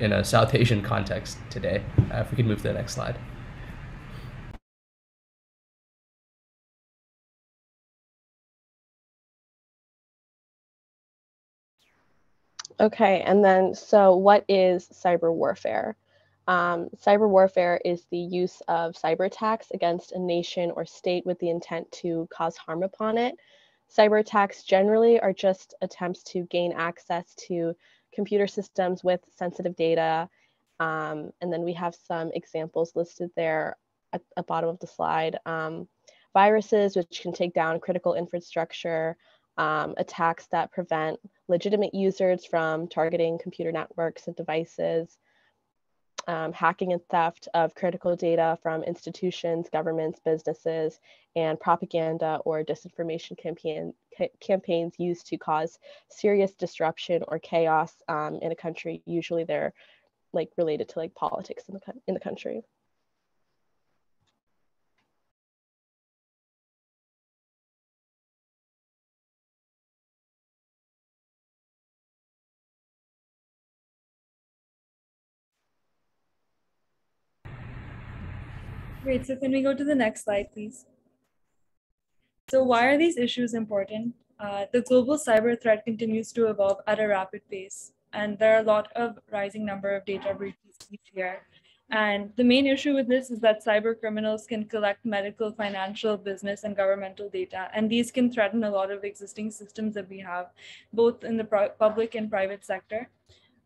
in a South Asian context today. Uh, if we could move to the next slide. Okay, and then so what is cyber warfare? Um, cyber warfare is the use of cyber attacks against a nation or state with the intent to cause harm upon it. Cyber attacks generally are just attempts to gain access to computer systems with sensitive data. Um, and then we have some examples listed there at the bottom of the slide. Um, viruses, which can take down critical infrastructure, um, attacks that prevent legitimate users from targeting computer networks and devices, um, hacking and theft of critical data from institutions, governments, businesses, and propaganda or disinformation campaign, ca campaigns used to cause serious disruption or chaos um, in a country. Usually they're like related to like politics in the, in the country. Great, so can we go to the next slide, please? So why are these issues important? Uh, the global cyber threat continues to evolve at a rapid pace, and there are a lot of rising number of data breaches each year. And the main issue with this is that cyber criminals can collect medical, financial, business, and governmental data. And these can threaten a lot of existing systems that we have, both in the public and private sector.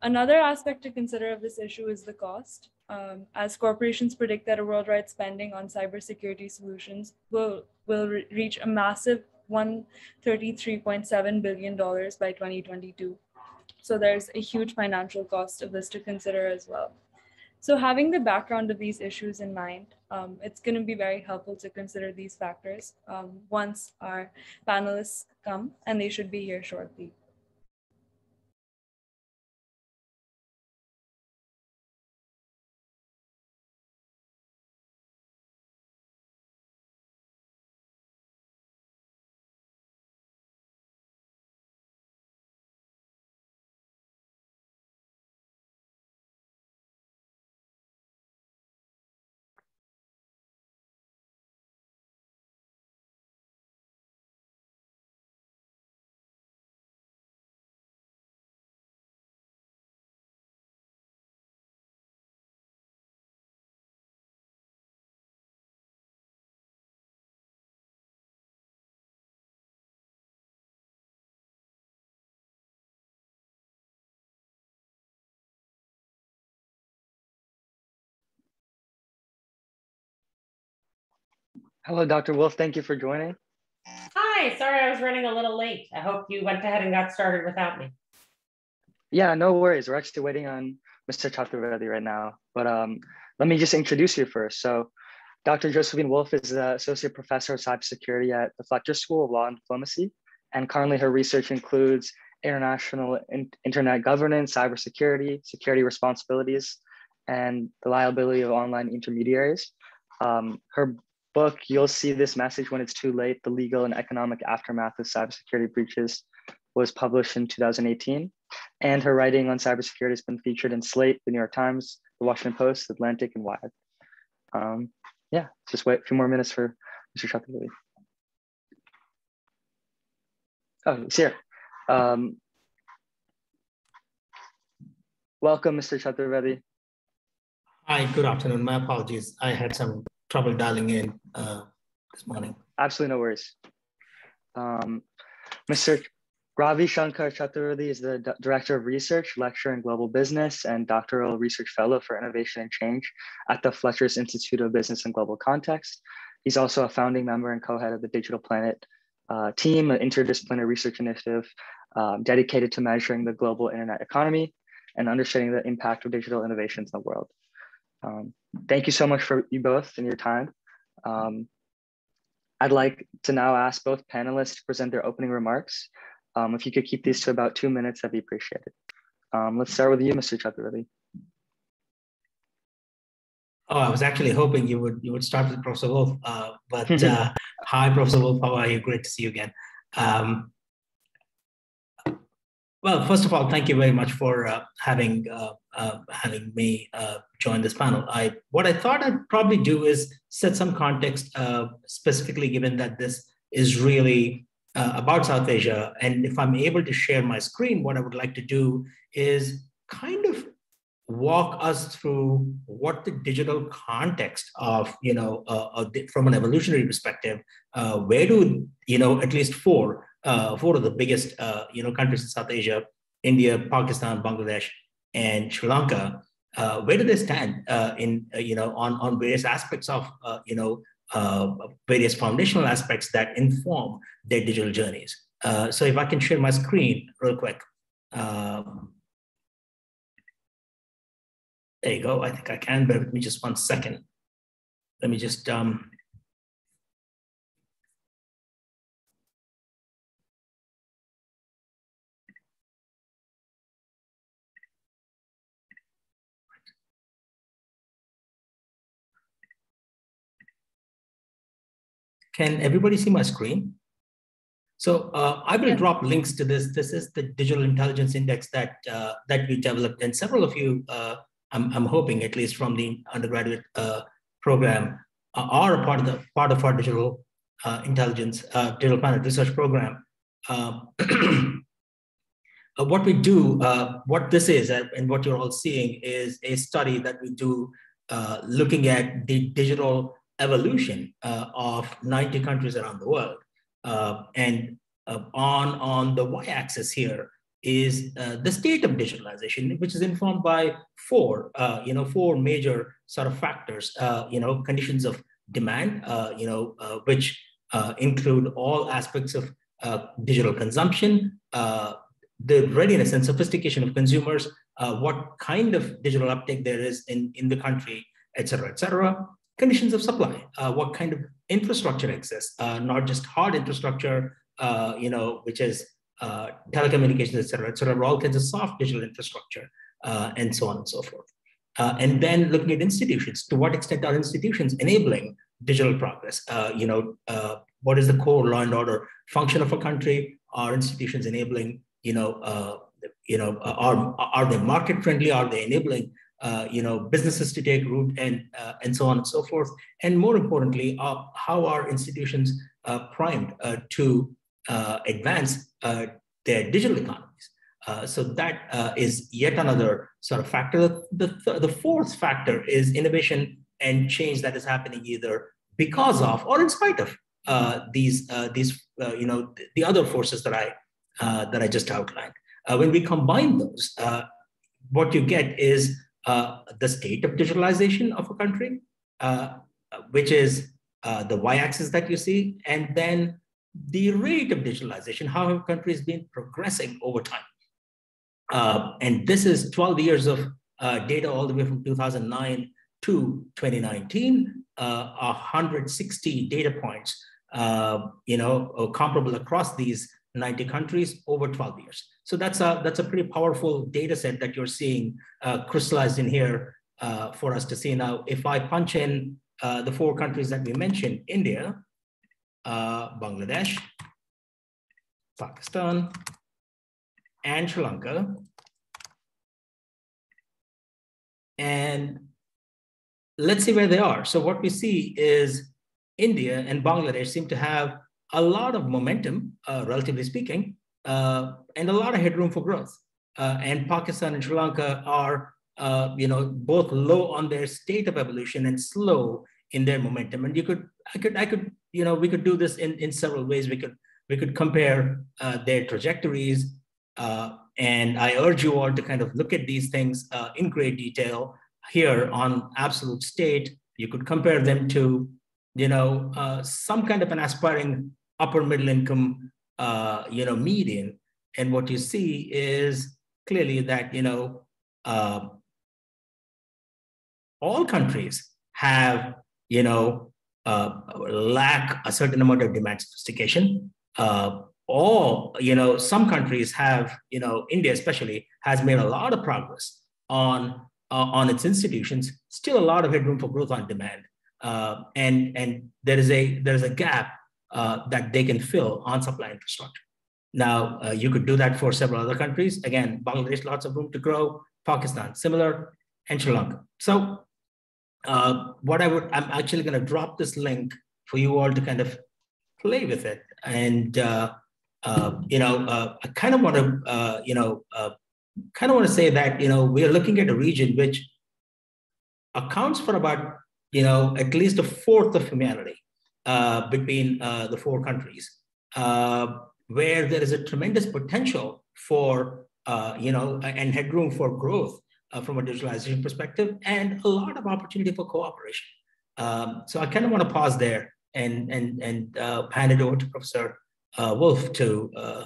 Another aspect to consider of this issue is the cost um, as corporations predict that a worldwide spending on cybersecurity solutions will, will re reach a massive $133.7 billion by 2022. So there's a huge financial cost of this to consider as well. So having the background of these issues in mind, um, it's going to be very helpful to consider these factors um, once our panelists come, and they should be here shortly. Hello, Dr. Wolff. Thank you for joining. Hi, sorry I was running a little late. I hope you went ahead and got started without me. Yeah, no worries. We're actually waiting on Mr. Chaturvedi right now. But um, let me just introduce you first. So Dr. Josephine Wolff is the Associate Professor of Cybersecurity at the Fletcher School of Law and Diplomacy. And currently her research includes international in internet governance, cybersecurity, security responsibilities, and the liability of online intermediaries. Um, her book, you'll see this message when it's too late. The legal and economic aftermath of cybersecurity breaches was published in 2018. And her writing on cybersecurity has been featured in Slate, the New York Times, the Washington Post, Atlantic, and Wired. Um, yeah, just wait a few more minutes for Mr. Chaturvedi. Oh, he's here. Um, welcome, Mr. Chaturvedi. Hi, good afternoon. My apologies. I had some trouble dialing in uh, this morning. Absolutely no worries. Um, Mr. Ravi Shankar Chaturvedi is the D Director of Research, Lecturer in Global Business, and Doctoral Research Fellow for Innovation and Change at the Fletcher's Institute of Business and Global Context. He's also a founding member and co-head of the Digital Planet uh, team, an interdisciplinary research initiative um, dedicated to measuring the global internet economy and understanding the impact of digital innovations in the world. Um, thank you so much for you both and your time. Um, I'd like to now ask both panelists to present their opening remarks. Um, if you could keep these to about two minutes, that'd be appreciated. Um, let's start with you, Mr. Chaturvedi. Oh, I was actually hoping you would you would start with Professor Wolff. Uh, but uh, hi, Professor Wolff. How are you? Great to see you again. Um, well, first of all, thank you very much for uh, having uh, uh, having me uh, join this panel. I what I thought I'd probably do is set some context, uh, specifically given that this is really uh, about South Asia, and if I'm able to share my screen, what I would like to do is kind of walk us through what the digital context of you know from an evolutionary perspective, where do you know at least four uh, four of the biggest uh, you know countries in South Asia: India, Pakistan, Bangladesh, and Sri Lanka. Uh, where do they stand uh, in uh, you know on on various aspects of uh, you know various foundational aspects that inform their digital journeys? so if I can share my screen real quick. Um, there you go. I think I can. Bear with me just one second. Let me just um, Can everybody see my screen? So uh, I will yeah. drop links to this. This is the digital intelligence index that uh, that we developed, and several of you, uh, I'm, I'm hoping at least from the undergraduate uh, program, uh, are a part of the part of our digital uh, intelligence digital planet research program. Um, what we do, what this is, and what you're all seeing is a study that we do looking at the digital evolution uh, of 90 countries around the world. Uh, and uh, on, on the y-axis here is uh, the state of digitalization, which is informed by four, uh, you know, four major sort of factors, uh, you know, conditions of demand, you know, which include all aspects of digital consumption, the readiness and sophistication of consumers, what kind of digital uptake there is in, in the country, et cetera, et cetera conditions of supply, uh, what kind of infrastructure exists, uh, not just hard infrastructure, uh, you know, which is uh, telecommunications, et cetera, et cetera, all kinds of soft digital infrastructure, uh, and so on and so forth. Uh, and then looking at institutions, to what extent are institutions enabling digital progress? you know, what is the core law and order function of a country? Are institutions enabling, you know, you know, are, are they market friendly? Are they enabling uh, you know, businesses to take root and, uh, and so on and so forth. And more importantly, uh, how are institutions uh, primed uh, to advance their digital economies? so that is yet another sort of factor. The, the, the fourth factor is innovation and change that is happening either because of or in spite of these, these you know, the other forces that I, that I just outlined. when we combine those, what you get is uh, the state of digitalization of a country, uh, which is uh, the y-axis that you see, and then the rate of digitalization, how have countries been progressing over time. Uh, and this is 12 years of uh, data all the way from 2009 to 2019, 160 data points, you know, comparable across these 90 countries over 12 years. So that's a, that's a pretty powerful data set that you're seeing uh, crystallized in here uh, for us to see. Now, if I punch in uh, the four countries that we mentioned, India, uh, Bangladesh, Pakistan, and Sri Lanka, and let's see where they are. So what we see is India and Bangladesh seem to have a lot of momentum, uh, relatively speaking, and a lot of headroom for growth. Uh, and Pakistan and Sri Lanka are, uh, you know, both low on their state of evolution and slow in their momentum. And you could, I could, I could, you know, we could do this in, in several ways. We could, we could compare uh, their trajectories. Uh, and I urge you all to kind of look at these things in great detail here on absolute state. You could compare them to you know, uh, some kind of an aspiring upper middle income, uh, you know, median. And what you see is clearly that, you know, uh, all countries have, you know, uh, lack a certain amount of demand sophistication. Uh, or, you know, some countries have, you know, India especially has made a lot of progress on uh, on its institutions. Still a lot of headroom for growth on demand uh, and and there is a there is a gap uh, that they can fill on supply infrastructure. now, uh, you could do that for several other countries. Again, Bangladesh, lots of room to grow. Pakistan, similar, and Sri Lanka. So, uh, what I would, I'm actually going to drop this link for you all to kind of play with it. And, uh, uh you know, uh, I kind of want to, you know, kind of want to say that, you know, we are looking at a region which accounts for about, you know, at least a fourth of humanity between the four countries where there is a tremendous potential for, uh, you know, and headroom for growth uh, from a digitalization perspective and a lot of opportunity for cooperation. Um, so I kind of want to pause there and, and, and uh, hand it over to Professor uh, Wolff to, uh,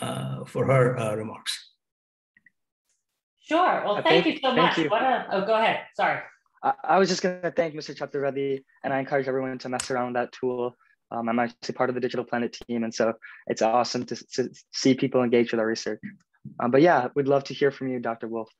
uh, for her remarks. Sure. Well, thank, you so much. You. What a, oh, go ahead. Sorry. I, I was just going to thank Mr. Chaturvedi, and I encourage everyone to mess around with that tool. Um, I'm actually part of the Digital Planet team, and so it's awesome to, to see people engage with our research. Um, but yeah, we'd love to hear from you, Dr. Wolff.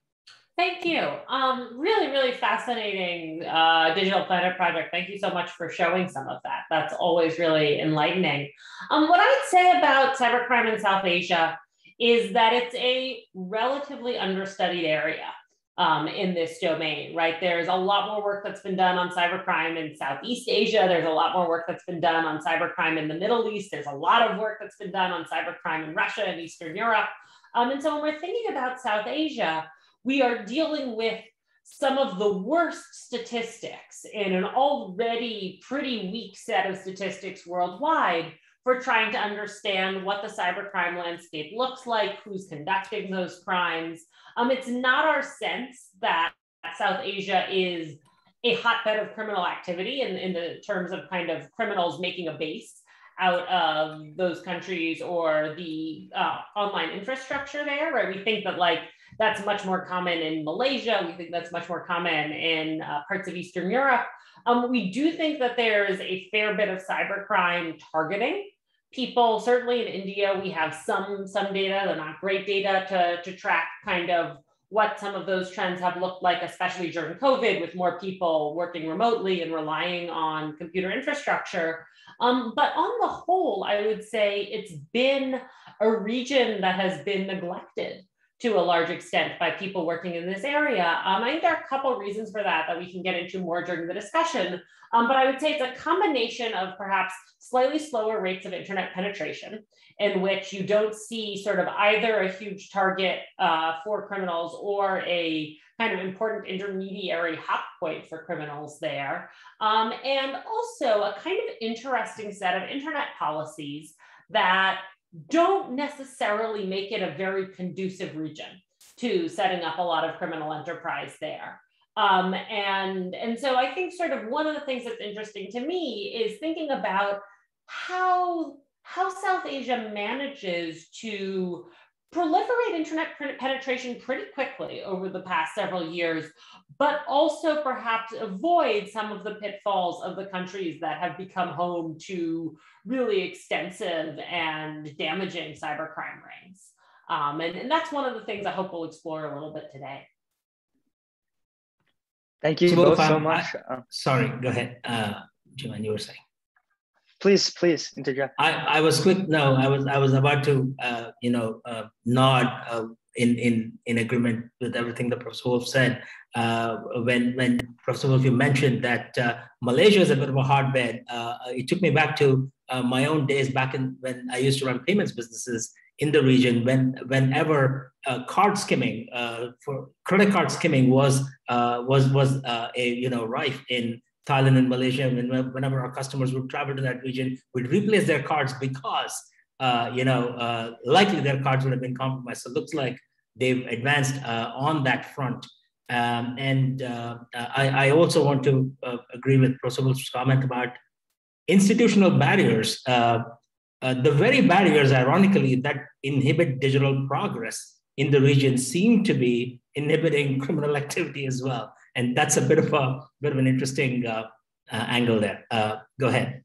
Thank you. Um, really, really fascinating uh, Digital Planet project. Thank you so much for showing some of that. That's always really enlightening. Um, what I would say about cybercrime in South Asia is that it's a relatively understudied area um, in this domain, right? There's a lot more work that's been done on cybercrime in Southeast Asia. There's a lot more work that's been done on cybercrime in the Middle East. There's a lot of work that's been done on cybercrime in Russia and Eastern Europe. Um, and so when we're thinking about South Asia, we are dealing with some of the worst statistics in an already pretty weak set of statistics worldwide for trying to understand what the cybercrime landscape looks like, who's conducting those crimes. Um, it's not our sense that South Asia is a hotbed of criminal activity in, in the terms of kind of criminals making a base out of those countries or the uh, online infrastructure there, right? We think that like that's much more common in Malaysia. We think that's much more common in uh, parts of Eastern Europe. Um, we do think that there is a fair bit of cybercrime targeting people certainly in india we have some some data they're not great data to, to track kind of what some of those trends have looked like especially during covid with more people working remotely and relying on computer infrastructure. Um, but on the whole i would say it's been a region that has been neglected to a large extent by people working in this area. Um, I think there are a couple reasons for that that we can get into more during the discussion. Um, but I would say it's a combination of perhaps slightly slower rates of internet penetration, in which you don't see sort of either a huge target uh, for criminals or a kind of important intermediary hop point for criminals there. Um, and also a kind of interesting set of internet policies that don't necessarily make it a very conducive region to setting up a lot of criminal enterprise there. Um, and, and so I think sort of one of the things that's interesting to me is thinking about how, how South Asia manages to proliferate internet penetration pretty quickly over the past several years, but also perhaps avoid some of the pitfalls of the countries that have become home to really extensive and damaging cybercrime rings. Um, and, and that's one of the things I hope we'll explore a little bit today. Thank you so both so much. I, sorry, go ahead. Uh, Jiman, you were saying. Please, please interject. I, I was quick. No, I was I was about to uh, you know uh, nod uh, in in in agreement with everything that Professor Wolff said. Uh, when when Professor Wolff you mentioned that uh, Malaysia is a bit of a hotbed, uh, it took me back to uh, my own days back in when I used to run payments businesses in the region. When whenever uh, card skimming uh, for credit card skimming was was was a you know rife in Thailand and Malaysia, whenever our customers would travel to that region, we'd replace their cards because, uh, you know, uh, likely their cards would have been compromised. So it looks like they've advanced uh, on that front. Um, and uh, I, I, also want to uh, agree with Wolff's comment about institutional barriers. Uh, the very barriers, ironically, that inhibit digital progress in the region seem to be inhibiting criminal activity as well and that's a bit of a bit of an interesting uh, uh, angle there. Uh, go ahead.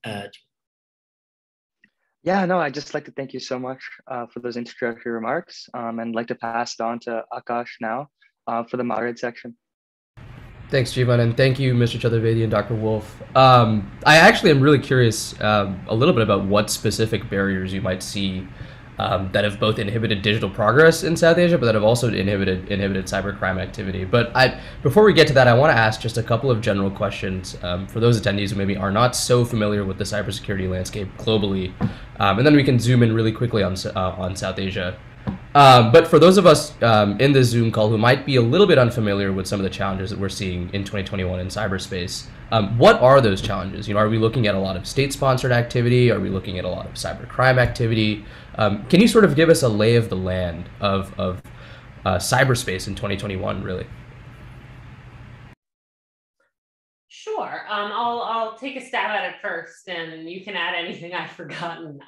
Yeah, no, I'd just like to thank you so much uh, for those introductory remarks um, and like to pass it on to Akash now uh, for the moderate section. Thanks, Jivan, and thank you, Mr. Chaturvedi and Dr. Wolff. Um, I actually am really curious um, a little bit about what specific barriers you might see um, that have both inhibited digital progress in South Asia, but that have also inhibited inhibited cybercrime activity. But I, before we get to that, I want to ask just a couple of general questions um, for those attendees who maybe are not so familiar with the cybersecurity landscape globally, um, and then we can zoom in really quickly on uh, on South Asia. Um, but for those of us um, in the Zoom call who might be a little bit unfamiliar with some of the challenges that we're seeing in 2021 in cyberspace, um, what are those challenges? You know, are we looking at a lot of state-sponsored activity? Are we looking at a lot of cybercrime activity? Um, can you sort of give us a lay of the land of, of uh, cyberspace in 2021, really? Sure. Um, I'll, I'll take a stab at it first, and you can add anything I've forgotten.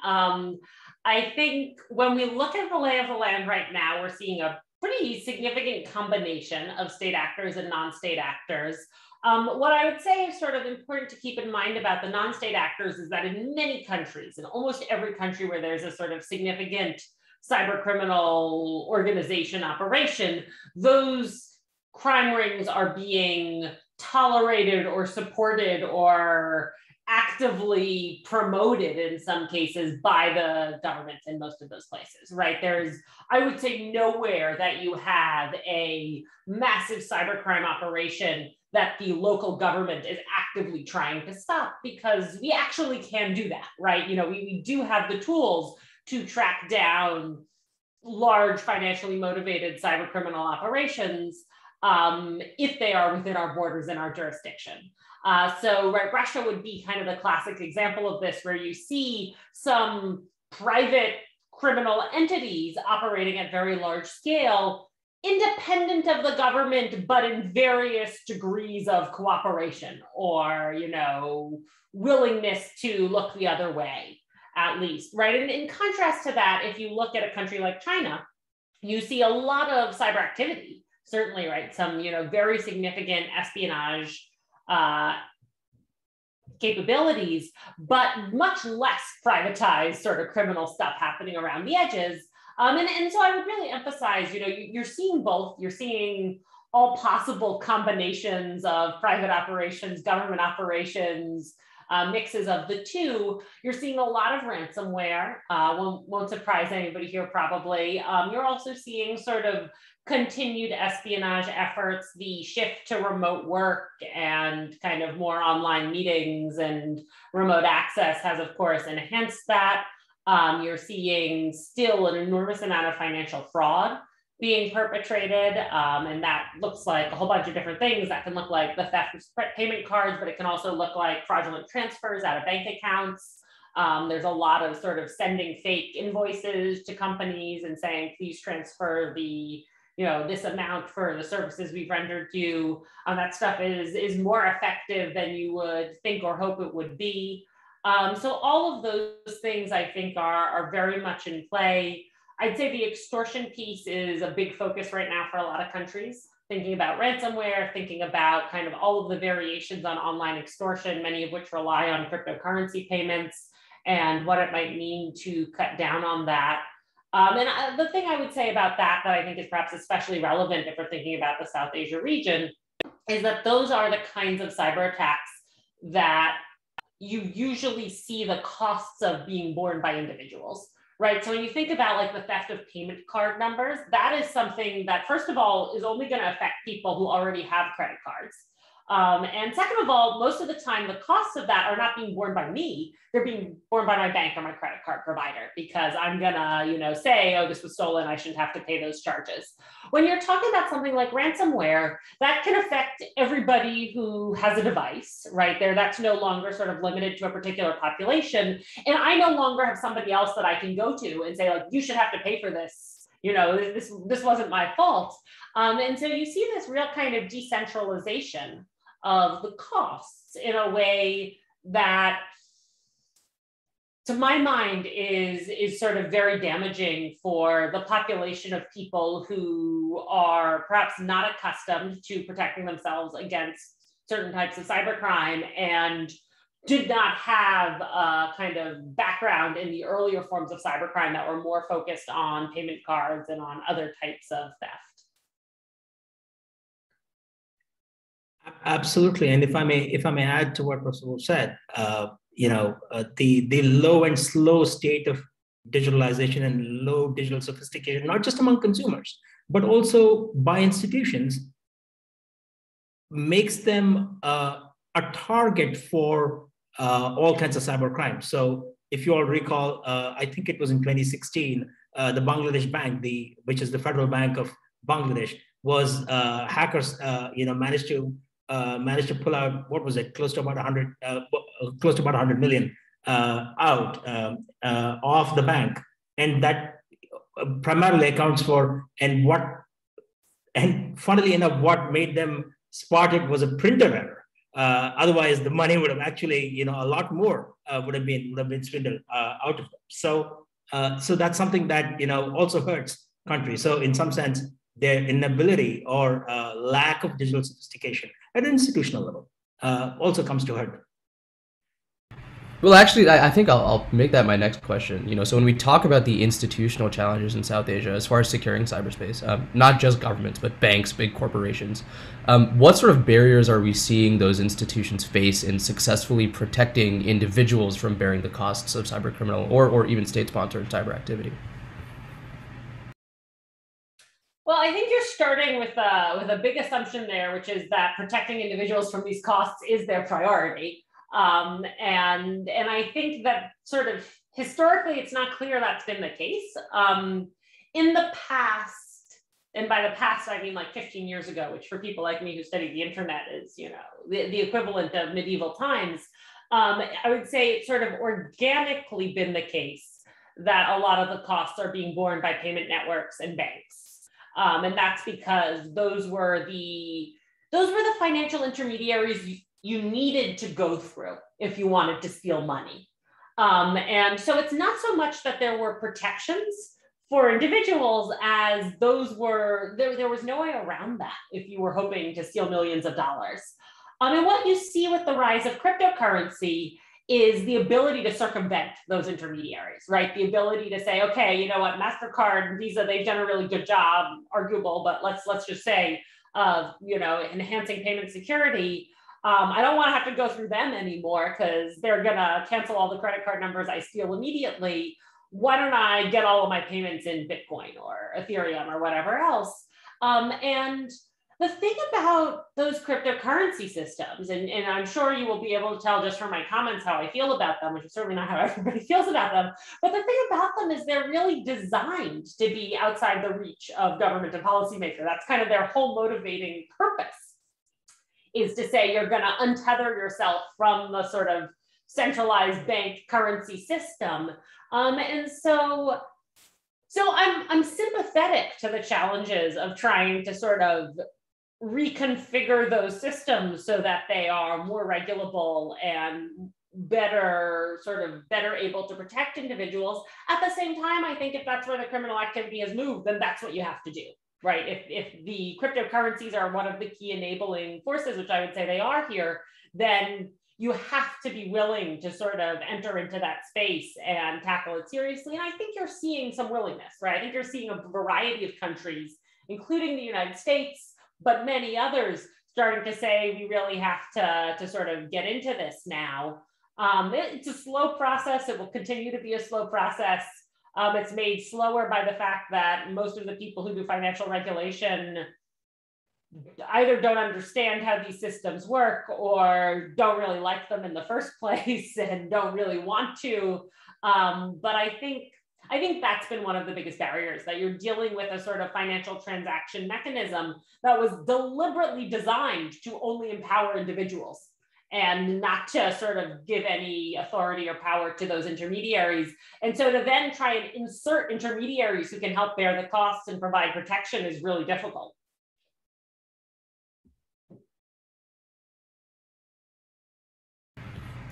I think when we look at the lay of the land right now, we're seeing a pretty significant combination of state actors and non-state actors. Um, what I would say is sort of important to keep in mind about the non-state actors is that in many countries, in almost every country where there's a sort of significant cyber criminal organization operation, those crime rings are being tolerated or supported or actively promoted in some cases by the governments in most of those places, right? There's, I would say, nowhere that you have a massive cybercrime operation that the local government is actively trying to stop because we actually can do that, right? You know, we, we do have the tools to track down large financially motivated cyber criminal operations um, if they are within our borders and our jurisdiction. Uh, so right, Russia would be kind of the classic example of this, where you see some private criminal entities operating at very large scale, independent of the government, but in various degrees of cooperation or, you know, willingness to look the other way, at least, right? And in contrast to that, if you look at a country like China, you see a lot of cyber activity, certainly, right? Some, you know, very significant espionage uh, capabilities, but much less privatized sort of criminal stuff happening around the edges. Um, and, and so I would really emphasize, you know, you, you're seeing both. You're seeing all possible combinations of private operations, government operations, uh, mixes of the two, you're seeing a lot of ransomware. Uh, won't, won't surprise anybody here probably. Um, you're also seeing sort of continued espionage efforts, the shift to remote work and kind of more online meetings and remote access has, of course, enhanced that. Um, you're seeing still an enormous amount of financial fraud being perpetrated. Um, and that looks like a whole bunch of different things. That can look like the theft of payment cards, but it can also look like fraudulent transfers out of bank accounts. Um, there's a lot of sort of sending fake invoices to companies and saying, please transfer the you know this amount for the services we've rendered you um, that stuff is is more effective than you would think or hope it would be um, so all of those things i think are are very much in play i'd say the extortion piece is a big focus right now for a lot of countries. Thinking about ransomware thinking about kind of all of the variations on online extortion many of which rely on cryptocurrency payments and what it might mean to cut down on that. Um, and I, the thing I would say about that, that I think is perhaps especially relevant if we're thinking about the South Asia region, is that those are the kinds of cyber attacks that you usually see the costs of being borne by individuals, right? So when you think about like the theft of payment card numbers, that is something that, first of all, is only going to affect people who already have credit cards. Um, and second of all, most of the time, the costs of that are not being borne by me. They're being borne by my bank or my credit card provider because I'm gonna, you know, say, oh, this was stolen. I shouldn't have to pay those charges. When you're talking about something like ransomware, that can affect everybody who has a device, right? There, that's no longer sort of limited to a particular population. And I no longer have somebody else that I can go to and say, like, you should have to pay for this. You know, this this wasn't my fault. Um, and so you see this real kind of decentralization of the costs in a way that to my mind is is sort of very damaging for the population of people who are perhaps not accustomed to protecting themselves against certain types of cybercrime and did not have a kind of background in the earlier forms of cybercrime that were more focused on payment cards and on other types of theft. Absolutely, and if I may, if I may add to what Professor said, uh, you know, uh, the the low and slow state of digitalization and low digital sophistication, not just among consumers, but also by institutions, makes them uh, a target for uh, all kinds of cyber crimes. So if you all recall, uh, I think it was in 2016, uh, the Bangladesh Bank, the which is the federal bank of Bangladesh, was hackers, you know, managed to managed to pull out what was it, close to about 100, close to about 100 million out um, of the bank, and that primarily accounts for and what and funnily enough, what made them spot it was a printer error. Uh, otherwise, the money would have actually, you know, a lot more uh, would have been would have been swindled uh, out of them. So, uh, so that's something that you know also hurts countries. So, in some sense, their inability or uh, lack of digital sophistication at an institutional level uh, also comes to hurt. Well, actually, I, I think I'll, I'll, make that my next question. You know, so when we talk about the institutional challenges in South Asia as far as securing cyberspace, um, not just governments but banks, big corporations, um, what sort of barriers are we seeing those institutions face in successfully protecting individuals from bearing the costs of cyber criminal or, or even state-sponsored cyber activity? Well, I think you're starting with a with a big assumption there, which is that protecting individuals from these costs is their priority. Um, and, and I think that sort of historically, it's not clear that's been the case. Um, in the past, and by the past, I mean like 15 years ago, which for people like me who study the internet is, you know, the, the equivalent of medieval times, um, I would say it's sort of organically been the case that a lot of the costs are being borne by payment networks and banks. Um, and that's because those were the those were the financial intermediaries you needed to go through if you wanted to steal money. Um, and so it's not so much that there were protections for individuals as those were, there, there was no way around that if you were hoping to steal millions of dollars. Um, and what you see with the rise of cryptocurrency is the ability to circumvent those intermediaries, right? The ability to say, okay, you know what, MasterCard Visa, they've done a really good job, arguable, but let's let's just say of you know enhancing payment security um, I don't want to have to go through them anymore because they're to cancel all the credit card numbers I steal immediately. Why don't I get all of my payments in Bitcoin or Ethereum or whatever else? Um, and the thing about those cryptocurrency systems, and, and I'm sure you will be able to tell just from my comments how I feel about them, which is certainly not how everybody feels about them. But the thing about them is they're really designed to be outside the reach of government and policymaker. That's kind of their whole motivating purpose is to say you're going to untether yourself from the sort of centralized bank currency system. Um, and so, so I'm, I'm sympathetic to the challenges of trying to sort of reconfigure those systems so that they are more regulable and better sort of better able to protect individuals at the same time i think if that's where the criminal activity has moved then that's what you have to do right? If, if the cryptocurrencies are one of the key enabling forces, which I would say they are here, then you have to be willing to sort of enter into that space and tackle it seriously. And I think you're seeing some willingness, right? I think you're seeing a variety of countries, including the United States, but many others starting to say we really have to, to sort of get into this now. Um, it, it's a slow process. It will continue to be a slow process. Um, it's made slower by the fact that most of the people who do financial regulation either don't understand how these systems work or don't really like them in the first place and don't really want to. Um, but I think I think that's been one of the biggest barriers that you're dealing with a sort of financial transaction mechanism that was deliberately designed to only empower individuals and not to sort of give any authority or power to those intermediaries. And so to then try and insert intermediaries who can help bear the costs and provide protection is really difficult.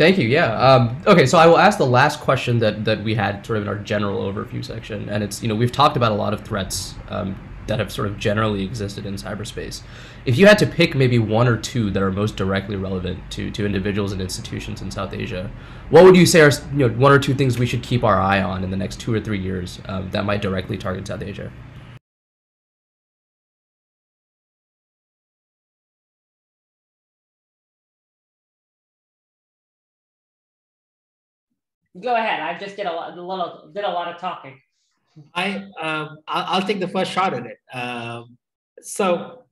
Thank you. Yeah. Um, okay. So I will ask the last question that that we had sort of in our general overview section, and it's you know we've talked about a lot of threats um, that have sort of generally existed in cyberspace. If you had to pick maybe one or two that are most directly relevant to, to individuals and institutions in South Asia, what would you say are you know, one or two things we should keep our eye on in the next two or three years um, that might directly target South Asia? Go ahead. I just did a, lot, a little, did a lot of talking. I um, I'll, I'll, take the first shot at it. Um, so,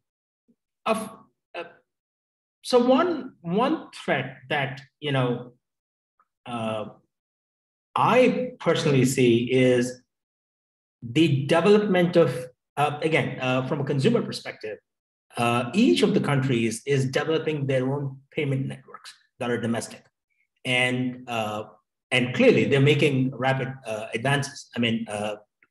of uh, so one one threat that you know uh, I personally see is the development of uh, again uh, from a consumer perspective. Uh, each of the countries is developing their own payment networks that are domestic, and uh, and clearly they're making rapid advances. I mean,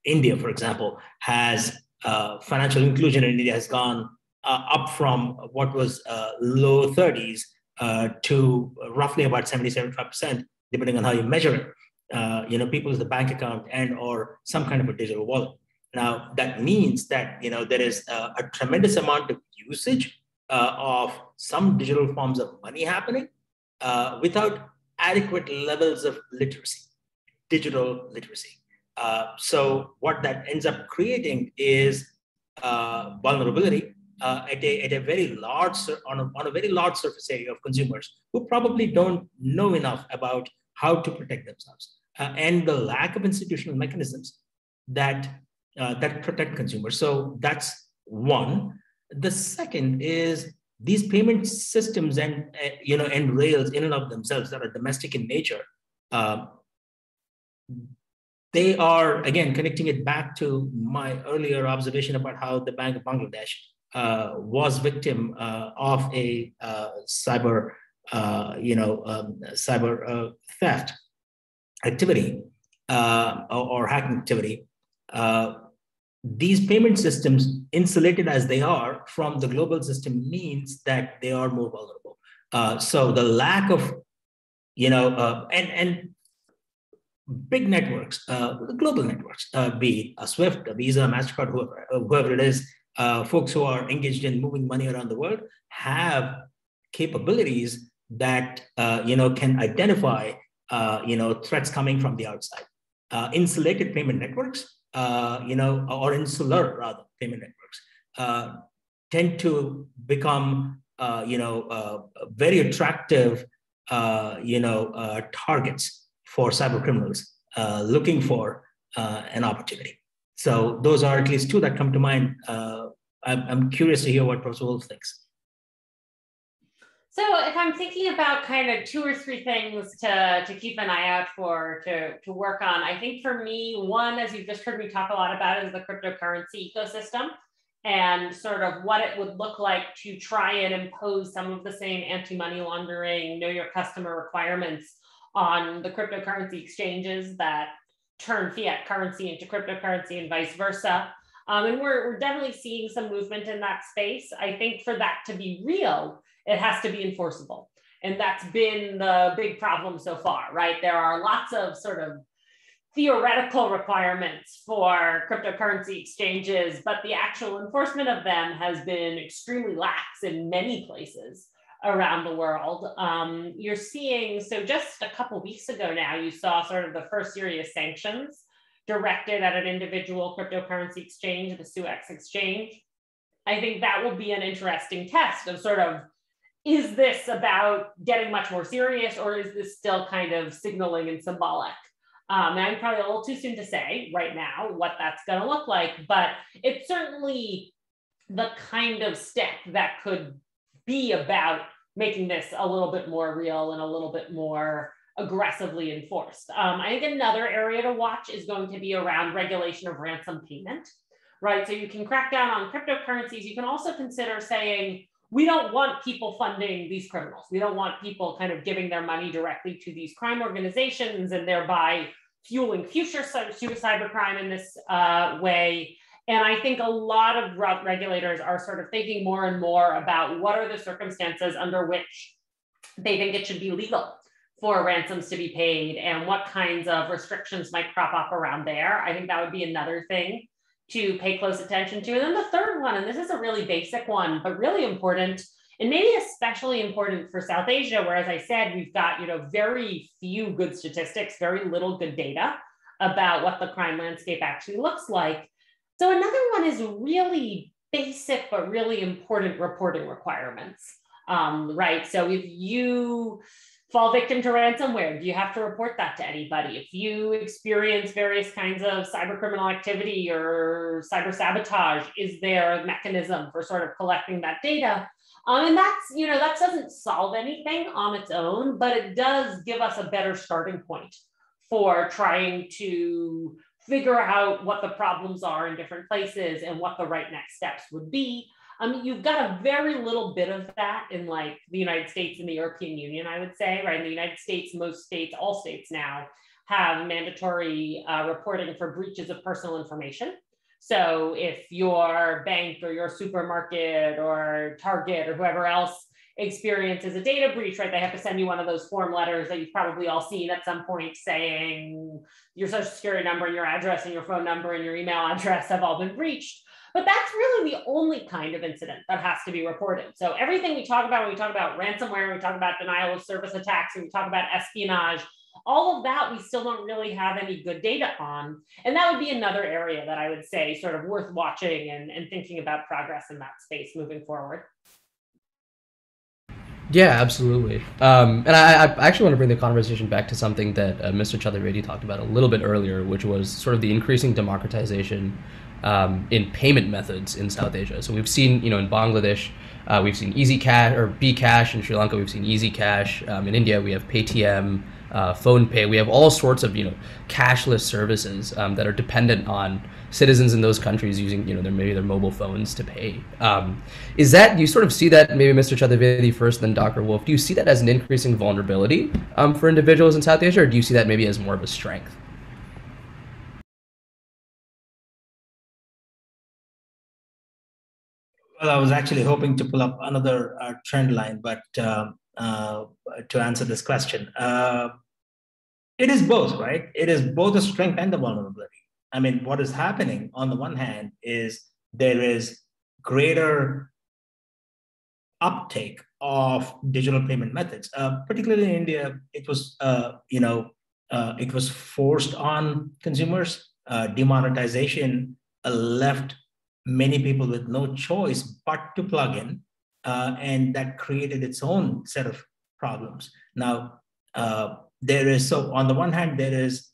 India, for example, has uh, financial inclusion in India has gone uh, up from what was uh, low 30s uh, to roughly about 70, 75%, depending on how you measure it. Uh, you know, people with a bank account and or some kind of a digital wallet. Now, that means that, you know, there is a, a tremendous amount of usage uh, of some digital forms of money happening without adequate levels of literacy, digital literacy. Uh, so what that ends up creating is uh, vulnerability uh, at, a, at a very large on a, on a very large surface area of consumers who probably don't know enough about how to protect themselves uh, and the lack of institutional mechanisms that uh, that protect consumers. So that's one. The second is these payment systems and you know and rails in and of themselves that are domestic in nature they are again connecting it back to my earlier observation about how the Bank of Bangladesh uh, was victim uh, of a uh, cyber, uh, you know, um, cyber uh, theft activity uh, or, or, hacking activity. these payment systems, insulated as they are from the global system, means that they are more vulnerable. so the lack of, you know, and and big networks, uh, global networks, uh, be a SWIFT, a Visa, MasterCard, whoever, uh, whoever it is, uh, folks who are engaged in moving money around the world have capabilities that uh, you know can identify uh, you know threats coming from the outside. insulated payment networks, you know, or insular rather payment networks, uh, tend to become uh, you know very attractive you know targets for cyber criminals uh, looking for uh, an opportunity. So those are at least two that come to mind. Uh, I'm, I'm curious to hear what Professor Wolff thinks. So if I'm thinking about kind of two or three things to, to keep an eye out for, to, to work on, I think for me, one, as you've just heard me talk a lot about, is the cryptocurrency ecosystem and sort of what it would look like to try and impose some of the same anti-money laundering, know your customer requirements on the cryptocurrency exchanges that turn fiat currency into cryptocurrency and vice versa. Um, and we're, we're definitely seeing some movement in that space. I think for that to be real, it has to be enforceable. And that's been the big problem so far, right? There are lots of sort of theoretical requirements for cryptocurrency exchanges, but the actual enforcement of them has been extremely lax in many places around the world. Um, you're seeing, so just a couple weeks ago now, you saw sort of the first serious sanctions directed at an individual cryptocurrency exchange, the SUEX exchange. I think that will be an interesting test of sort of, is this about getting much more serious or is this still kind of signaling and symbolic? Um, and I'm probably a little too soon to say right now what that's going to look like, but it's certainly the kind of step that could be about making this a little bit more real and a little bit more aggressively enforced. Um, I think another area to watch is going to be around regulation of ransom payment, right? So you can crack down on cryptocurrencies. You can also consider saying, we don't want people funding these criminals. We don't want people kind of giving their money directly to these crime organizations and thereby fueling future cybercrime in this uh, way. And I think a lot of regulators are sort of thinking more and more about what are the circumstances under which they think it should be legal for ransoms to be paid and what kinds of restrictions might crop up around there. I think that would be another thing to pay close attention to. And then the third one, and this is a really basic one, but really important, and maybe especially important for South Asia, where, as I said, we've got you know very few good statistics, very little good data about what the crime landscape actually looks like. So another one is really basic but really important reporting requirements, um, right? So if you fall victim to ransomware, do you have to report that to anybody? If you experience various kinds of cyber criminal activity or cyber sabotage, is there a mechanism for sort of collecting that data? Um, and that's, you know, that doesn't solve anything on its own, but it does give us a better starting point for trying to figure out what the problems are in different places and what the right next steps would be I mean, you've got a very little bit of that in like the United States and the European Union, I would say, right? In the United States, most states, all states now have mandatory uh, reporting for breaches of personal information. So if your bank or your supermarket or Target or whoever else experiences a data breach, right, they have to send you one of those form letters that you've probably all seen at some point saying your social security number and your address and your phone number and your email address have all been breached. But that's really the only kind of incident that has to be reported. So everything we talk about when we talk about ransomware, we talk about denial of service attacks, and we talk about espionage, all of that we still don't really have any good data on. And that would be another area that I would say sort of worth watching and, and thinking about progress in that space moving forward. Yeah, absolutely. Um, and I, I, actually want to bring the conversation back to something that uh, Mr. Chaturvedi talked about a little bit earlier, which was sort of the increasing democratization um, in payment methods in South Asia. So we've seen, you know, in Bangladesh, uh, we've seen Easy Cash or bKash In Sri Lanka, we've seen Easy Cash. Um, in India, we have Paytm, uh, PhonePe. We have all sorts of, you know, cashless services um, that are dependent on citizens in those countries using, you know, their maybe their mobile phones to pay. Um, is that you sort of see that? Maybe Mr. Chaturvedi first, then Dr. Wolff. Do you see that as an increasing vulnerability um, for individuals in South Asia, or do you see that maybe as more of a strength? Well, I was actually hoping to pull up another uh, trend line, but uh, uh, to answer this question, uh, it is both, right? It is both a strength and a vulnerability. I mean, what is happening on the one hand is there is greater uptake of digital payment methods. Uh, particularly in India, it was, uh, you know, it was forced on consumers. demonetization left many people with no choice but to plug in, uh, and that created its own set of problems. Now, uh, there is so on the one hand, there is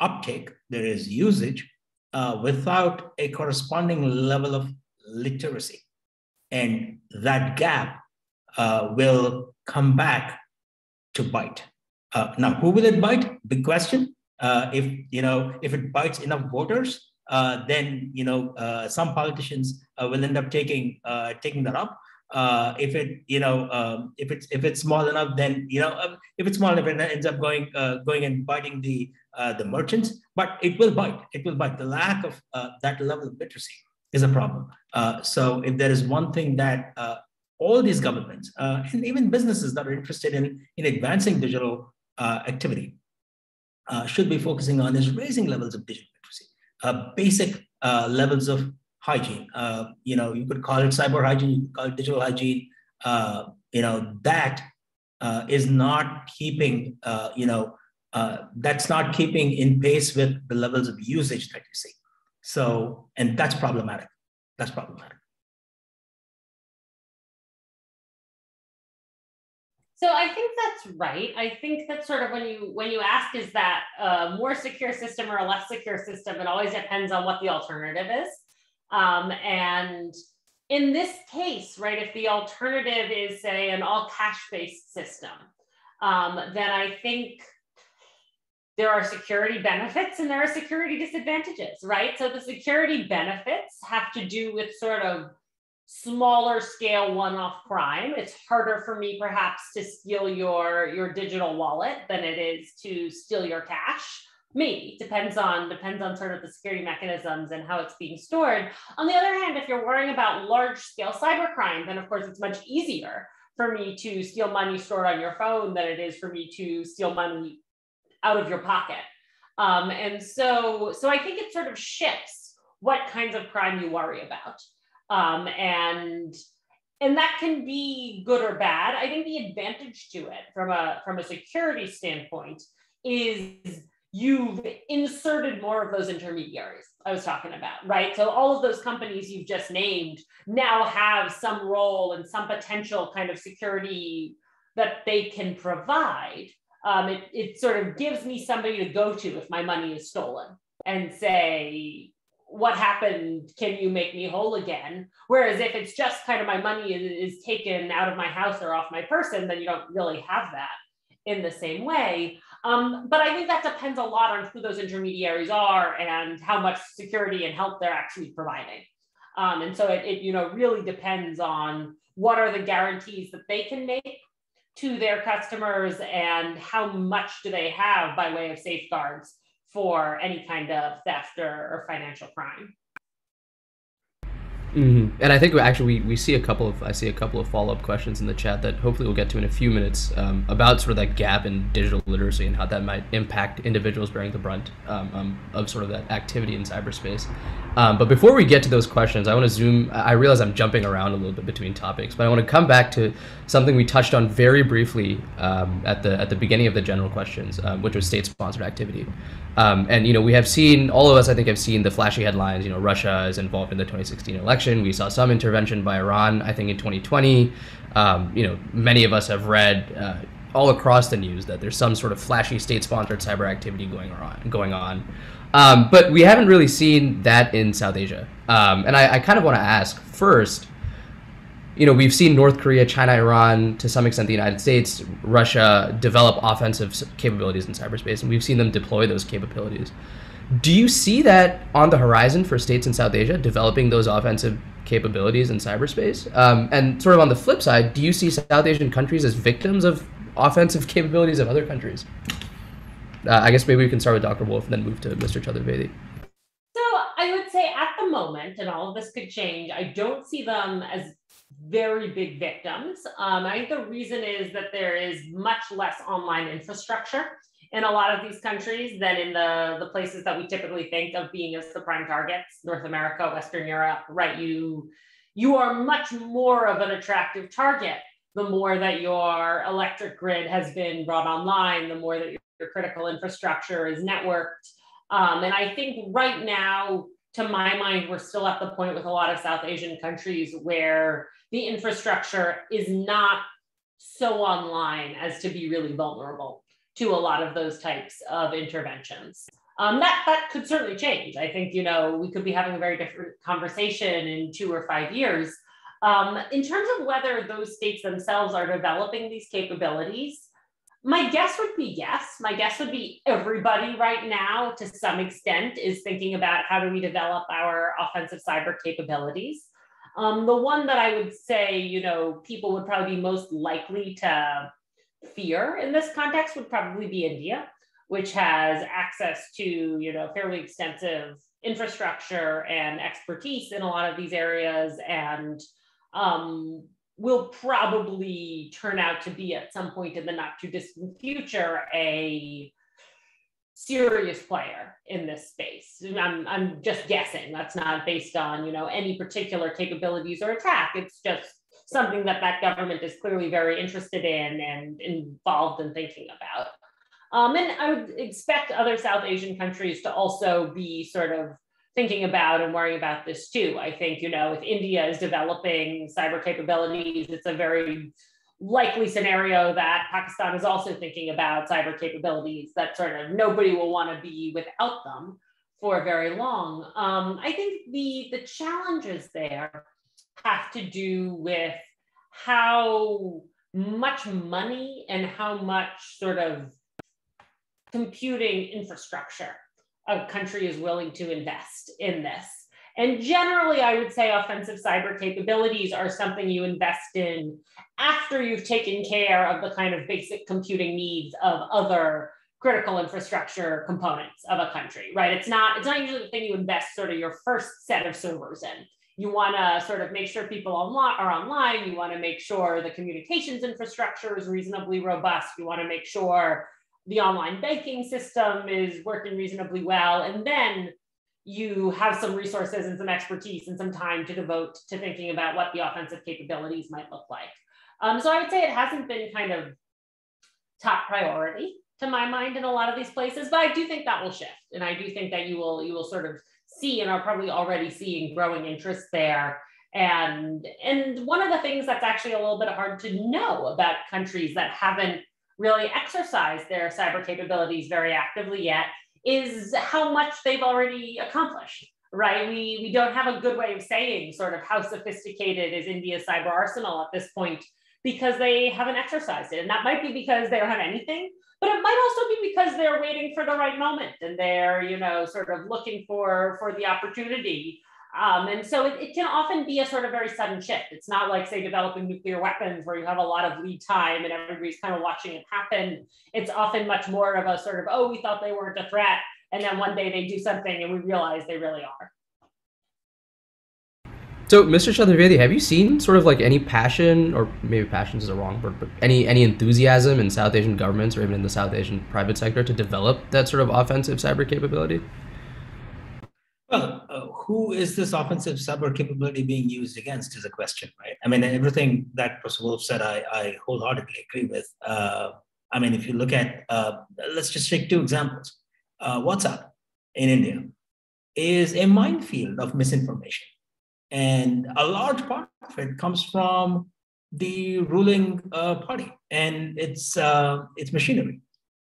uptake, there is usage uh, without a corresponding level of literacy. And that gap uh, will come back to bite. Uh, now, who will it bite? Big question. Uh, if you know, if it bites enough voters, uh, then you know uh, some politicians uh, will end up taking uh, taking that up. Uh, if it you know um, if it's if it's small enough, then you know um, if it's small enough, it ends up going going and biting the the merchants. But it will bite. It will bite. The lack of that level of literacy is a problem. so if there is one thing that all these governments and even businesses that are interested in in advancing digital activity should be focusing on is raising levels of digital uh, basic uh, levels of hygiene. Uh, you know, you could call it cyber hygiene, you could call it digital hygiene. Uh, you know, that uh, is not keeping, uh, you know, that's not keeping in pace with the levels of usage that you see. So, and that's problematic. That's problematic. So I think that's right. I think that sort of when you when you ask is that a more secure system or a less secure system, it always depends on what the alternative is. Um, and in this case, right, if the alternative is say an all cash based system, um, then I think there are security benefits and there are security disadvantages, right? So the security benefits have to do with sort of smaller scale one-off crime. It's harder for me perhaps to steal your, your digital wallet than it is to steal your cash. Maybe depends on depends on sort of the security mechanisms and how it's being stored. On the other hand, if you're worrying about large scale cybercrime, then of course it's much easier for me to steal money stored on your phone than it is for me to steal money out of your pocket. Um, and so, so I think it sort of shifts what kinds of crime you worry about. Um, and and that can be good or bad. I think the advantage to it from a from a security standpoint is you've inserted more of those intermediaries I was talking about, right? So all of those companies you've just named now have some role and some potential kind of security that they can provide, um, it, it sort of gives me somebody to go to if my money is stolen and say, what happened? Can you make me whole again? Whereas if it's just kind of my money is, taken out of my house or off my person, then you don't really have that in the same way. Um, but I think that depends a lot on who those intermediaries are and how much security and help they're actually providing. Um, and so it, it, you know, really depends on what are the guarantees that they can make to their customers and how much do they have by way of safeguards for any kind of theft or, or financial crime. Mm-hmm. And I think actually we, we see a couple of I see a couple of follow up questions in the chat that hopefully we'll get to in a few minutes um, about sort of that gap in digital literacy and how that might impact individuals bearing the brunt um, um, of sort of that activity in cyberspace. Um, but before we get to those questions, I want to zoom. I realize I'm jumping around a little bit between topics, but I want to come back to something we touched on very briefly um, at the at the beginning of the general questions, um, which was state sponsored activity. and you know we have seen all of us I think have seen the flashy headlines. You know Russia is involved in the 2016 election election. We saw some intervention by Iran, I think, in 2020. Um, you know, many of us have read uh, all across the news that there's some sort of flashy state-sponsored cyber activity going on. Going on. Um, but we haven't really seen that in South Asia. Um, and I, I kind of want to ask first, you know, we've seen North Korea, China, Iran, to some extent the United States, Russia develop offensive capabilities in cyberspace, and we've seen them deploy those capabilities. Do you see that on the horizon for states in South Asia developing those offensive capabilities in cyberspace? Um, and sort of on the flip side, do you see South Asian countries as victims of offensive capabilities of other countries? Uh, I guess maybe we can start with Dr. Wolff and then move to Mr. Chaturvedi. So I would say at the moment, and all of this could change, I don't see them as very big victims. Um, I think the reason is that there is much less online infrastructure in a lot of these countries than in the, the places that we typically think of being as the prime targets, North America, Western Europe, right? You, you are much more of an attractive target the more that your electric grid has been brought online, the more that your critical infrastructure is networked. Um, and I think right now, to my mind, we're still at the point with a lot of South Asian countries where the infrastructure is not so online as to be really vulnerable to a lot of those types of interventions. Um, that, that could certainly change. I think, you know, we could be having a very different conversation in two or five years. Um, in terms of whether those states themselves are developing these capabilities, my guess would be yes. My guess would be everybody right now, to some extent, is thinking about how do we develop our offensive cyber capabilities. Um, the one that I would say, you know, people would probably be most likely to fear in this context would probably be India, which has access to you know fairly extensive infrastructure and expertise in a lot of these areas and um, will probably turn out to be at some point in the not too distant future a serious player in this space. I'm, I'm just guessing. That's not based on you know any particular capabilities or attack. It's just something that that government is clearly very interested in and involved in thinking about. Um, and I would expect other South Asian countries to also be sort of thinking about and worrying about this too. I think, you know, if India is developing cyber capabilities, it's a very likely scenario that Pakistan is also thinking about cyber capabilities that sort of nobody will want to be without them for very long. Um, I think the the challenges there have to do with how much money and how much sort of computing infrastructure a country is willing to invest in this. And generally, I would say offensive cyber capabilities are something you invest in after you've taken care of the kind of basic computing needs of other critical infrastructure components of a country, right? It's not, it's not usually the thing you invest sort of your first set of servers in you want to sort of make sure people are online. You want to make sure the communications infrastructure is reasonably robust. You want to make sure the online banking system is working reasonably well. And then you have some resources and some expertise and some time to devote to thinking about what the offensive capabilities might look like. Um, so I would say it hasn't been kind of top priority to my mind in a lot of these places, but I do think that will shift. And I do think that you will you will sort of see and are probably already seeing growing interest there And, and one of the things that's actually a little bit hard to know about countries that haven't really exercised their cyber capabilities very actively yet is how much they've already accomplished right? We, we don't have a good way of saying sort of how sophisticated is India's cyber arsenal at this point because they haven't exercised it. And that might be because they don't have anything, but it might also be because they're waiting for the right moment and they're, you know, sort of looking for, for the opportunity. Um, and so it, it, can often be a sort of very sudden shift. It's not like, say, developing nuclear weapons where you have a lot of lead time and everybody's kind of watching it happen. It's often much more of a sort of, oh, we thought they weren't a threat and then one day they do something and we realize they really are. So, Mr. Chaturvedi, have you seen sort of like any passion, or maybe passion is a wrong word, but any any enthusiasm in South Asian governments or even in the South Asian private sector to develop that sort of offensive cyber capability? Well, uh, who is this offensive cyber capability being used against is a question, right? I mean, everything that Professor Wolff said, I, I wholeheartedly agree with. Uh, I mean, if you look at, uh, let's just take two examples uh, WhatsApp in India is a minefield of misinformation. And a large part of it comes from the ruling uh, party and its, uh, its machinery.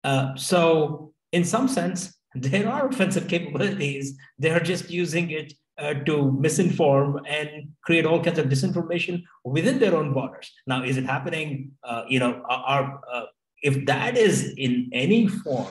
Uh, so, in some sense, there are offensive capabilities. They're just using it uh, to misinform and create all kinds of disinformation within their own borders. Now, is it happening? Uh, you know, are, uh, if that is in any form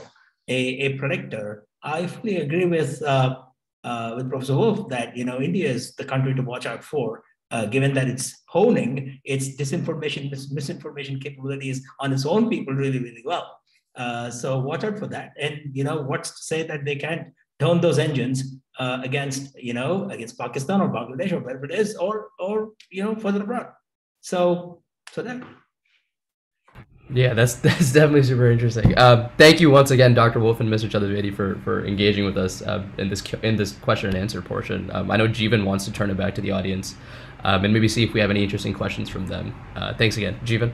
a, a predictor, I fully agree with uh, uh, with Professor Wolff that you know India is the country to watch out for, uh, given that it's honing its disinformation, mis- misinformation capabilities on its own people really, really well. Uh, so watch out for that. And you know what's to say that they can't turn those engines uh, against you know against Pakistan or Bangladesh or wherever it is, or or you know further abroad. So so that. Yeah, that's that's definitely super interesting. Uh, thank you once again, Dr. Wolff and Mr. Chaturvedi, for for engaging with us uh, in this in this question and answer portion. Um, I know Jeevan wants to turn it back to the audience um, and maybe see if we have any interesting questions from them. Uh, thanks again, Jeevan.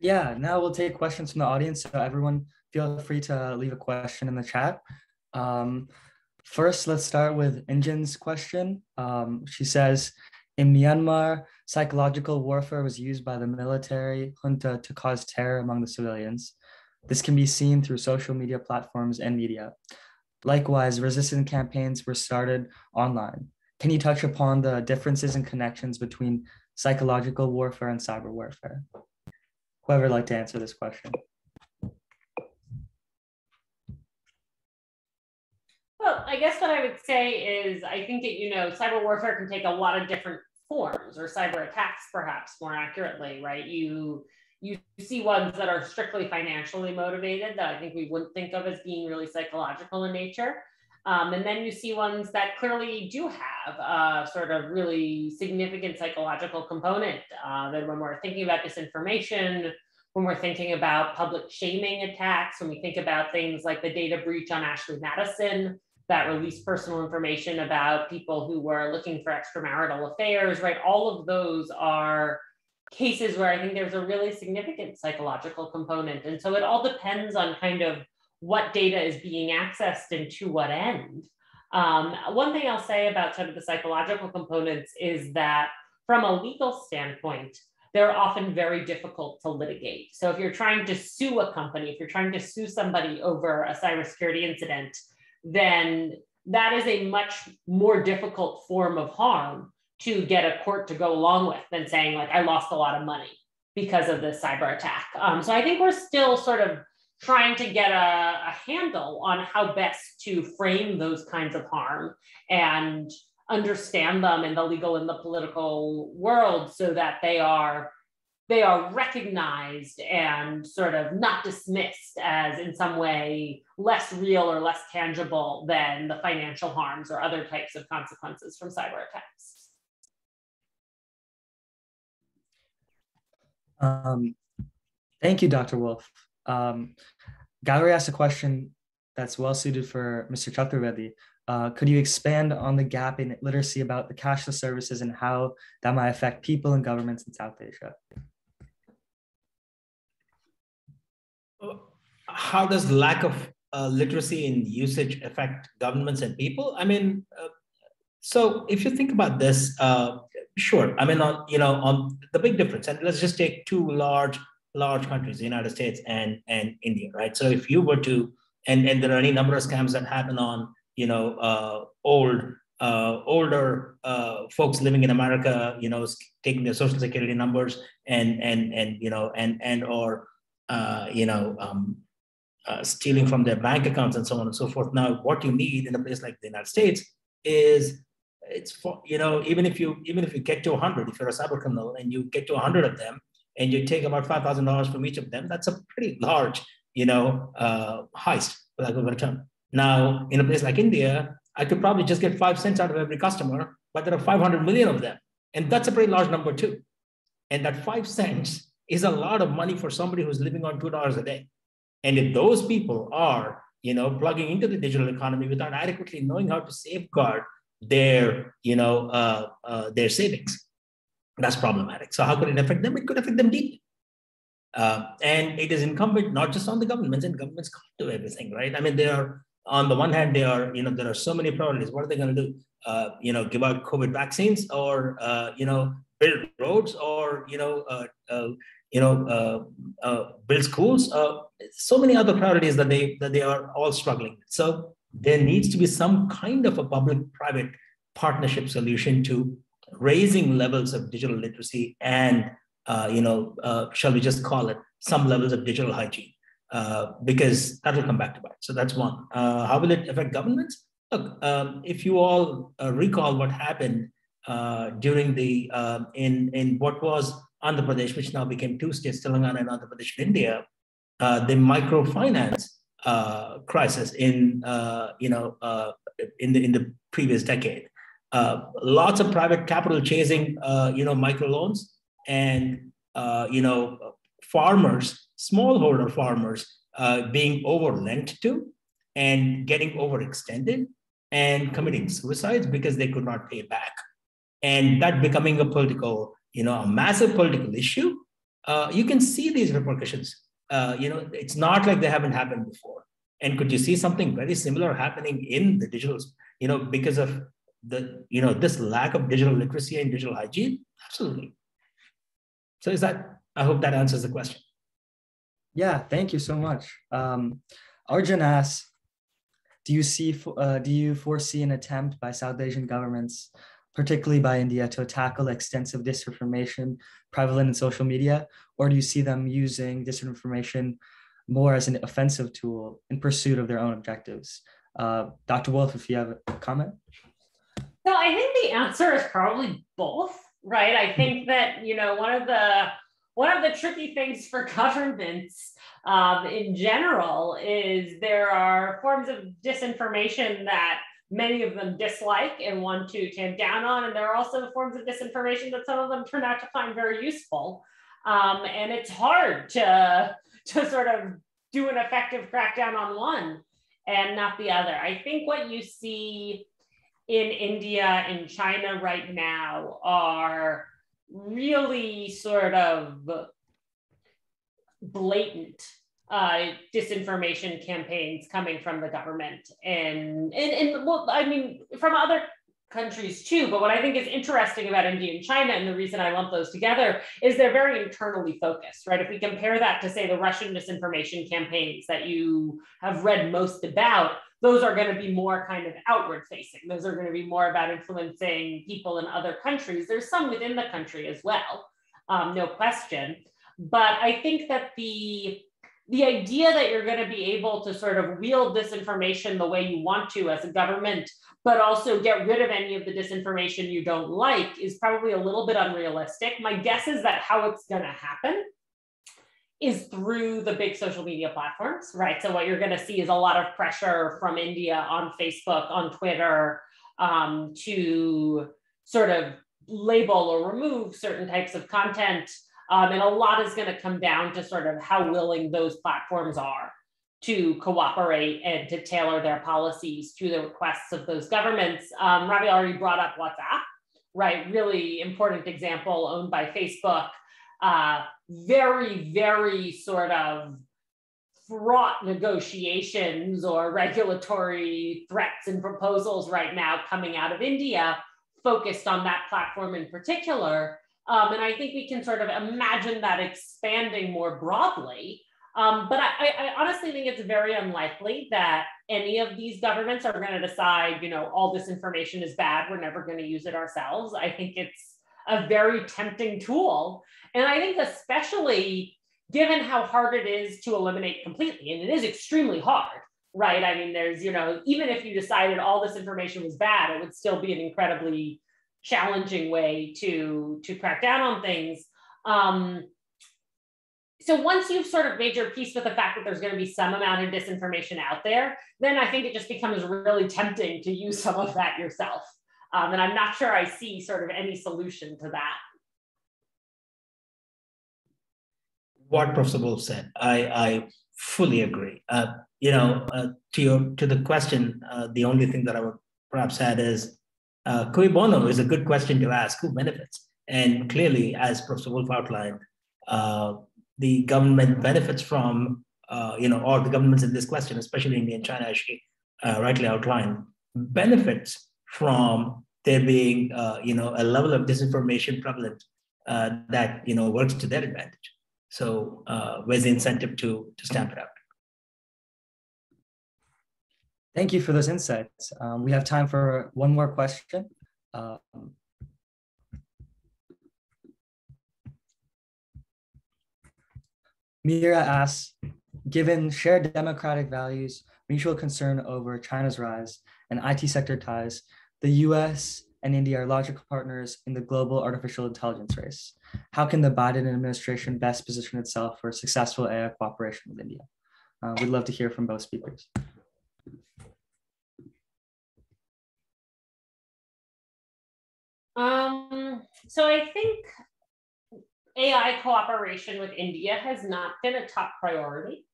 Yeah, now we'll take questions from the audience. So everyone, feel free to leave a question in the chat. Um, first, let's start with Injin's question. Um, she says, in Myanmar, psychological warfare was used by the military junta to cause terror among the civilians. This can be seen through social media platforms and media. Likewise, resistance campaigns were started online. Can you touch upon the differences and connections between psychological warfare and cyber warfare? Whoever would like to answer this question. Well, I guess what I would say is I think that, you know, cyber warfare can take a lot of different forms or cyber attacks, perhaps more accurately, right? You you see ones that are strictly financially motivated that I think we wouldn't think of as being really psychological in nature. Um, and then you see ones that clearly do have a sort of really significant psychological component. Uh, that when we're thinking about disinformation, when we're thinking about public shaming attacks, when we think about things like the data breach on Ashley Madison, that released personal information about people who were looking for extramarital affairs, right? All of those are cases where I think there's a really significant psychological component. And so it all depends on kind of what data is being accessed and to what end. Um, one thing I'll say about sort of the psychological components is that from a legal standpoint, they're often very difficult to litigate. So if you're trying to sue a company, if you're trying to sue somebody over a cybersecurity incident, then that is a much more difficult form of harm to get a court to go along with than saying like I lost a lot of money because of this cyber attack. Um, so I think we're still sort of trying to get a, a handle on how best to frame those kinds of harm and understand them in the legal and the political world so that they are they are recognized and sort of not dismissed as in some way less real or less tangible than the financial harms or other types of consequences from cyber attacks. Um, thank you, Dr. Wolff. Um, Gallery asked a question that's well suited for Mr. Chaturvedi. Uh, could you expand on the gap in literacy about the cashless services and how that might affect people and governments in South Asia? How does lack of uh, literacy in usage affect governments and people? I mean, uh, so if you think about this, uh, sure. I mean, on you know, on the big difference, and let's just take two large large countries, the United States and and India, right? So if you were to, and and there are any number of scams that happen on you know uh, old uh, older uh, folks living in America, you know, taking their social security numbers and and and you know and and or you know um, uh, stealing from their bank accounts and so on and so forth. Now, what you need in a place like the United States is it's for you know even if you even if you get to 100 if you're a cyber criminal and you get to 100 of them and you take about $5000 from each of them that's a pretty large you know uh, heist for lack of a term. Now in a place like india i could probably just get five cents out of every customer but there are 500 million of them. And that's a pretty large number too. And that five cents is a lot of money for somebody who's living on two dollars a day and if those people are you know plugging into the digital economy without adequately knowing how to safeguard their, you know, uh, uh, their savings. That's problematic. So how could it affect them? It could affect them deeply. Uh, and it is incumbent not just on the governments, and governments can't do everything, right? I mean, they are on the one hand, they are, you know, there are so many priorities. What are they going to do? Uh, you know, give out COVID vaccines, or uh, you know, build roads, or you know, uh, uh you know, uh, uh, build schools. so many other priorities that they that they are all struggling. With. So there needs to be some kind of a public-private partnership solution to raising levels of digital literacy and, uh, you know, uh, shall we just call it some levels of digital hygiene, uh, because that will come back to bite. So that's one. Uh, how will it affect governments? Look, um, if you all uh, recall what happened uh, during the um, in in what was Andhra Pradesh, which now became two states, Telangana and Andhra Pradesh in India, the microfinance uh, crisis in uh, you know uh, in the in the previous decade. Uh, lots of private capital chasing uh, you know microloans and uh, you know farmers, smallholder farmers being overlent to and getting overextended and committing suicides because they could not pay back, and that becoming a political you know a massive political issue. you can see these repercussions uh, you know, it's not like they haven't happened before. And could you see something very similar happening in the digital, you know, because of the, you know, this lack of digital literacy and digital hygiene? Absolutely. So is that, I hope that answers the question. Yeah, thank you so much. Um, Arjun asks, do you see, uh, do you foresee an attempt by South Asian governments particularly by India, to tackle extensive disinformation prevalent in social media? Or do you see them using disinformation more as an offensive tool in pursuit of their own objectives? Uh, Dr. Wolff, if you have a comment. So I think the answer is probably both, right? I think that, you know, one of the one of the tricky things for governments um, in general is there are forms of disinformation that many of them dislike and want to tamp down on. And there are also forms of disinformation that some of them turn out to find very useful. Um, and it's hard to, to sort of do an effective crackdown on one and not the other. I think what you see in India and China right now are really sort of blatant uh, disinformation campaigns coming from the government and, and, and well, I mean, from other countries too. But what I think is interesting about India and China, and the reason I lump those together, is they're very internally focused, right? If we compare that to, say, the Russian disinformation campaigns that you have read most about, those are going to be more kind of outward facing. Those are going to be more about influencing people in other countries. There's some within the country as well, um, no question. But I think that the the idea that you're going to be able to sort of wield disinformation the way you want to as a government, but also get rid of any of the disinformation you don't like is probably a little bit unrealistic. My guess is that how it's going to happen is through the big social media platforms, right? So what you're going to see is a lot of pressure from India on Facebook, on Twitter, um, to sort of label or remove certain types of content um, and a lot is going to come down to sort of how willing those platforms are to cooperate and to tailor their policies to the requests of those governments. Um, Ravi already brought up WhatsApp, right? Really important example owned by Facebook. Uh, very, very sort of fraught negotiations or regulatory threats and proposals right now coming out of India focused on that platform in particular. Um, and I think we can sort of imagine that expanding more broadly. Um, but I, I, honestly think it's very unlikely that any of these governments are going to decide, you know, all this information is bad. We're never going to use it ourselves. I think it's a very tempting tool. And I think, especially given how hard it is to eliminate completely, and it is extremely hard, right? I mean, there's, you know, even if you decided all this information was bad, it would still be an incredibly challenging way to to crack down on things. Um, so once you've sort of made your peace with the fact that there's going to be some amount of disinformation out there, then I think it just becomes really tempting to use some of that yourself. Um, and I'm not sure I see sort of any solution to that. What Professor Wolff said, I, I fully agree. Uh, you know, uh, to your to the question, uh, the only thing that I would perhaps add is, uh, cui bono is a good question to ask. Who benefits? And clearly, as Professor Wolff outlined, uh, the government benefits from, uh, you know, or the governments in this question, especially India and China, as she uh, rightly outlined, benefits from there being, uh, you know, a level of disinformation prevalent uh, that, you know, works to their advantage. So where's the incentive to, to stamp it out? Thank you for those insights. Um, we have time for one more question. Um, Mira asks, given shared democratic values, mutual concern over China's rise, and IT sector ties, the US and India are logical partners in the global artificial intelligence race. How can the Biden administration best position itself for successful AI cooperation with India? Uh, we'd love to hear from both speakers. Um, so I think AI cooperation with India has not been a top priority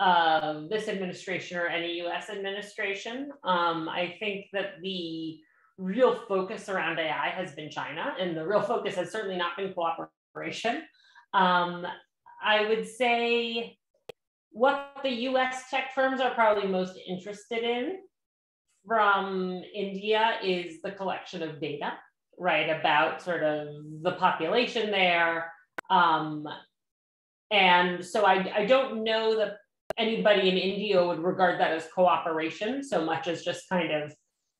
of this administration or any US administration. Um, I think that the real focus around AI has been China, and the real focus has certainly not been cooperation. Um, I would say what the US tech firms are probably most interested in from India is the collection of data right, about sort of the population there. Um, and so I, I don't know that anybody in India would regard that as cooperation so much as just kind of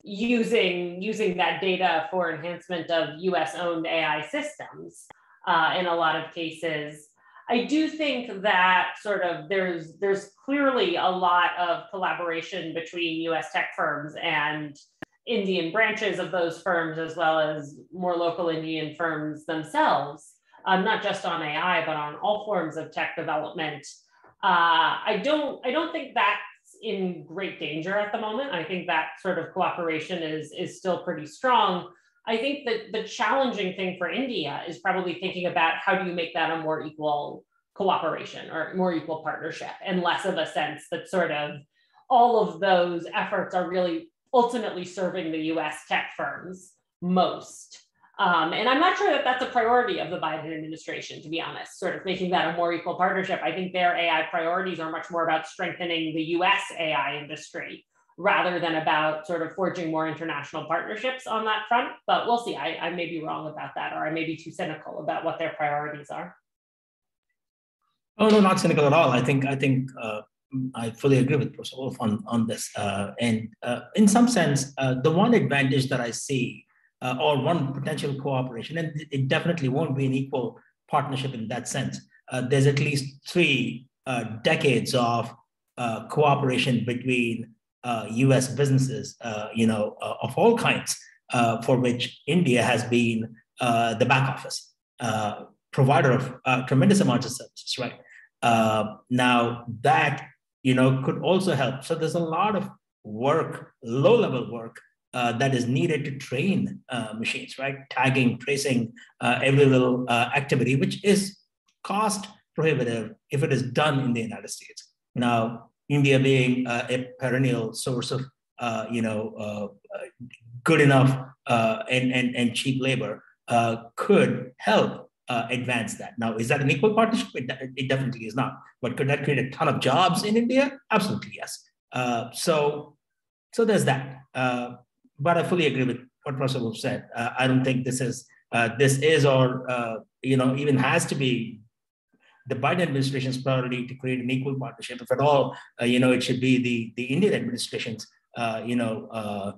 using using that data for enhancement of US owned AI systems uh, in a lot of cases. I do think that sort of there's there's clearly a lot of collaboration between US tech firms and Indian branches of those firms, as well as more local Indian firms themselves, um, not just on AI, but on all forms of tech development. Uh, I don't, I don't think that's in great danger at the moment. I think that sort of cooperation is is still pretty strong. I think that the challenging thing for India is probably thinking about how do you make that a more equal cooperation or more equal partnership and less of a sense that sort of all of those efforts are really ultimately serving the US tech firms most. Um, and I'm not sure that that's a priority of the Biden administration, to be honest, sort of making that a more equal partnership. I think their AI priorities are much more about strengthening the US AI industry rather than about sort of forging more international partnerships on that front. But we'll see. I, I may be wrong about that, or I may be too cynical about what their priorities are. Oh no, not cynical at all. I think I think uh, I fully agree with Professor Wolff on, on this. Uh, and uh, in some sense, uh, the one advantage that I see, uh, or one potential cooperation, and it definitely won't be an equal partnership in that sense. Uh, there's at least three uh, decades of cooperation between U.S. businesses, you know, of all kinds, for which India has been the back office provider of tremendous amounts of services, right? Now that you know, could also help. So there's a lot of work, low level work uh, that is needed to train uh, machines, right? Tagging, tracing uh, every little uh, activity, which is cost prohibitive if it is done in the United States. Now, India being uh, a perennial source of, uh, you know, good enough and, and, and cheap labor could help uh, advance that. Now, is that an equal partnership? It, it, definitely is not. But could that create a ton of jobs in India? Absolutely yes. Uh, so, so there's that. Uh, but I fully agree with what Professor said. Uh, I don't think this is uh, this is or uh, you know even has to be the Biden administration's priority to create an equal partnership. If at all, you know, it should be the the Indian administration's you know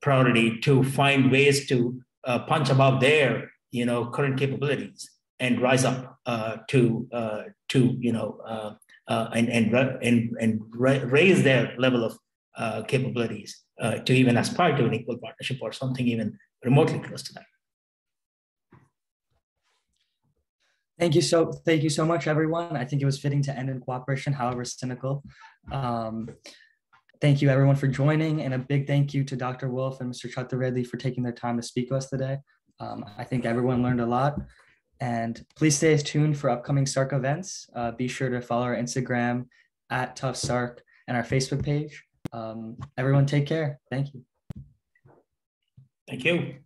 priority to find ways to punch above their you know current capabilities and rise up uh, to uh, to you know uh, uh and and and and raise their level of uh, capabilities uh, to even aspire to an equal partnership or something even remotely close to that. Thank you so thank you so much, everyone. I think it was fitting to end in cooperation, however cynical. Um, thank you everyone for joining, and a big thank you to Dr. Wolff and Mr. Chaturvedi for taking their time to speak to us today. Um, I think everyone learned a lot. And please stay tuned for upcoming SARC events. Uh, be sure to follow our Instagram at Tufts SARC and our Facebook page. Um, everyone, take care. Thank you. Thank you.